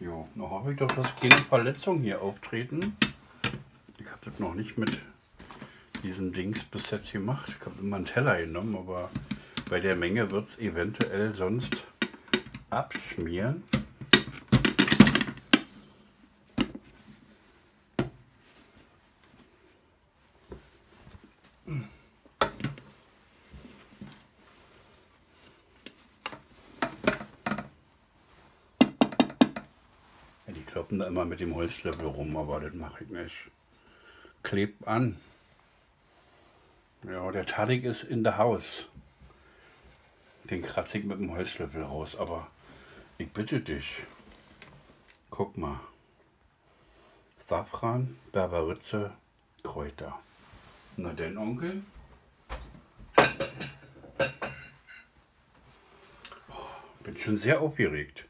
Jo, noch hoffe ich doch, dass keine Verletzungen hier auftreten. Ich habe das noch nicht mit diesen Dings bis jetzt gemacht. Ich habe immer einen Teller genommen, aber bei der Menge wird es eventuell sonst abschmieren. Ja, kloppen da immer mit dem Holzlöffel rum, aber das mache ich nicht. Klebt an. Ja, der Tarik ist in der Haus. Den kratze ich mit dem Holzlöffel raus, aber ich bitte dich. Guck mal. Safran, Berberitze, Kräuter. Na denn, Onkel? Oh, bin schon sehr aufgeregt.